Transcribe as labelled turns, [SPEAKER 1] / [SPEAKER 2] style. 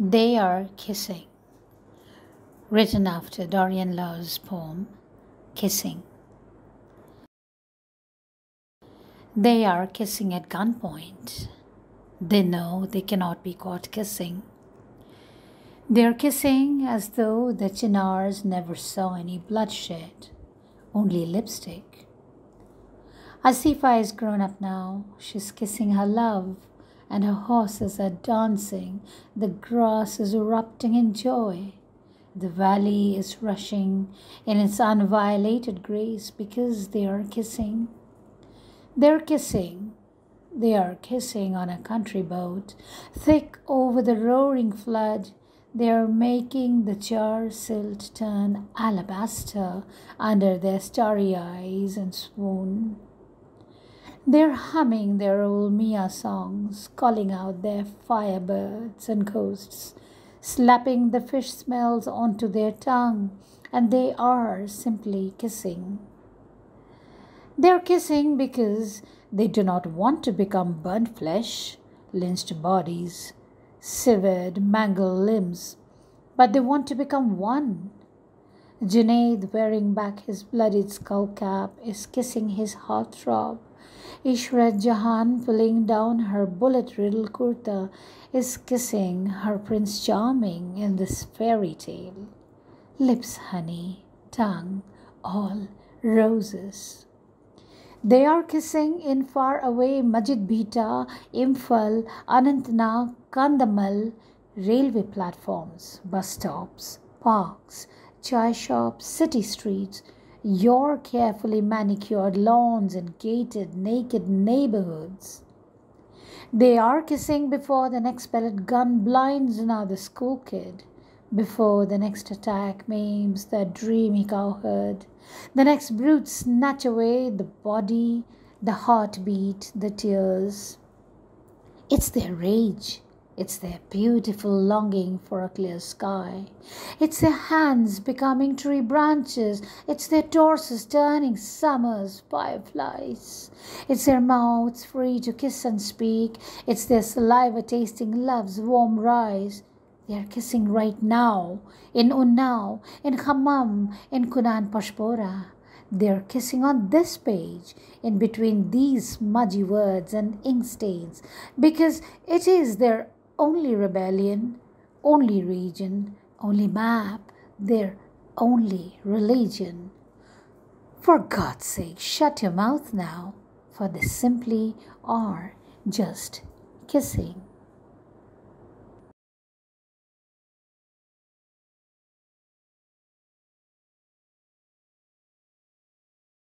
[SPEAKER 1] They are kissing. Written after Dorianne Laux's poem, Kissing. They are kissing at gunpoint. They know they cannot be caught kissing. They are kissing as though the Chinars never saw any bloodshed, only lipstick. Asifa is grown up now. She's kissing her love and her horses are dancing. The grass is erupting in joy. The valley is rushing in its unviolated grace because they are kissing. They're kissing. They are kissing on a country boat, thick over the roaring flood. They are making the char silt turn alabaster under their starry eyes and swoon. They're humming their old Mia songs, calling out their firebirds and ghosts, slapping the fish smells onto their tongue, and they are simply kissing. They're kissing because they do not want to become burnt flesh, lynched bodies, severed, mangled limbs, but they want to become one. Junaid, wearing back his bloodied skull cap, is kissing his heartthrob Ishrat Jahan, pulling down her bullet riddled kurta, is kissing her Prince Charming in this fairy tale. Lips, honey, tongue, all roses. They are kissing in far away Majid Bhita, Imphal, Anantnag, Kandhamal, railway platforms, bus stops, parks, chai shops, city streets, your carefully manicured lawns and gated naked neighborhoods. They are kissing before the next pellet gun blinds another school kid, before the next attack maims that dreamy cowherd, the next brute snatch away the body, the heartbeat, the tears. It's their rage it's their beautiful longing for a clear sky. It's their hands becoming tree branches. It's their torsos turning summer's fireflies. It's their mouths free to kiss and speak. It's their saliva tasting love's warm rise. They are kissing right now, in Unnao, in Khammam, in Kunan Poshpora. They're kissing on this page, in between these smudgy words and ink stains, because it is their only rebellion, only region, only map, their only religion. For God's sake, shut your mouth now, for they simply are just kissing.